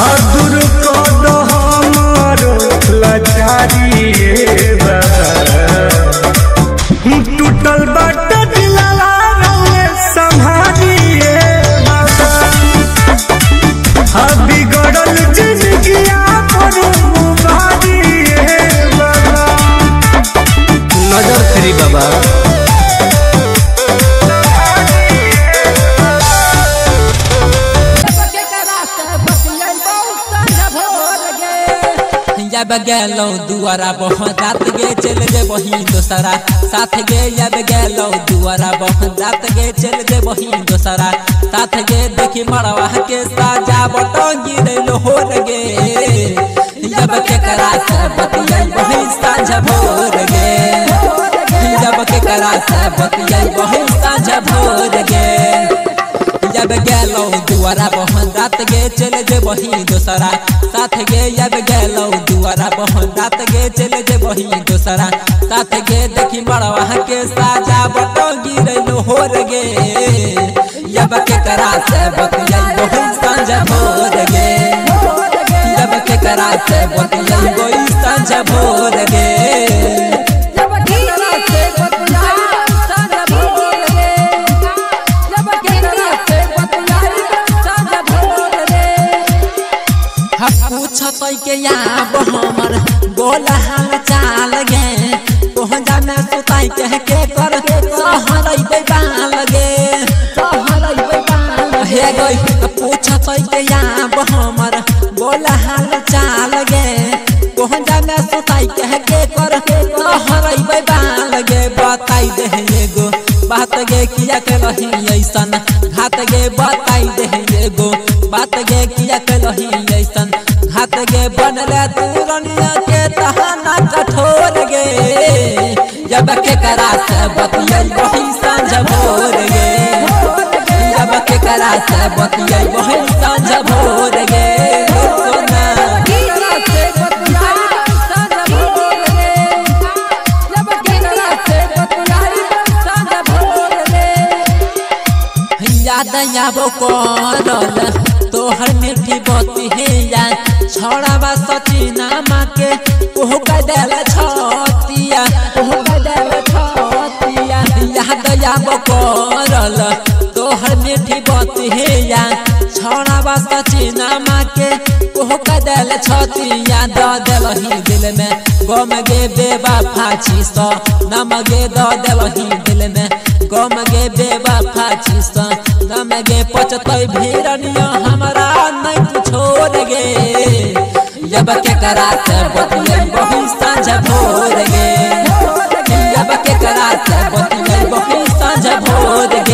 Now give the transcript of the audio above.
हाथ जब गेलो दुआरा बहुत रात गे चल दे बही दोसरा। साथ गे जब गेलो, दुआरा बहुत रात गे चल दे बही दोसरा। साथ गे देखी मरवा के साजा बटोंगी रे लोहर गे। जब के करा से बतिया बही साझा भोर गे। जब के करा से बतिया बही साझा भोर गे। जब गेलो, दुआरा बहन रात गे चल जे बही दोसरा। साथ गे जब गेलो दुआरा बहन। रात गे चल जे बही दोसरा। साथ गे देखी मरवा के साजा बटोगी रे लोहर गे। जब के करा से बतिया बही साझा भोर गे। जब के करा से बतिया बही साझा भोर पूछत के यहाँ हमर बोल हाल चाल गे। पहुँचा में सुताई कह के कर, सहर बाल गे। सहरई बैबाल हे गई पूछत के यहाँ हमर बोल हाल चाल गे। पहुँचा में सुताई कह के कर, सहर बाल गे। बताई दे एगो बात गे, किया के रही ऐसन? घात गे कठोर गे जब के करा से बतिया वही साँझ भोर गे जब के करा से बतिया वही साँझ भोर गे याद आबो करल तोहर मीठी बती हे यार छोड़ावा सचिना माँ के ओहो कदल छतिया ओहो कदल छतिया। याद आबो करल, तोहर मीठी बती यार छोड़ावा सचिना माँ के ओहो कदल छतिया। द देलही दिल में, गम गे बेबा फाची सो। नम गे द देलही दिल में, गम गे बेबा फाची सो। नम गे पचतै भीरनिया बके करात बतुले बहुत साझा भोर गे किया बके करात बतुले बहुत साझा भोर गे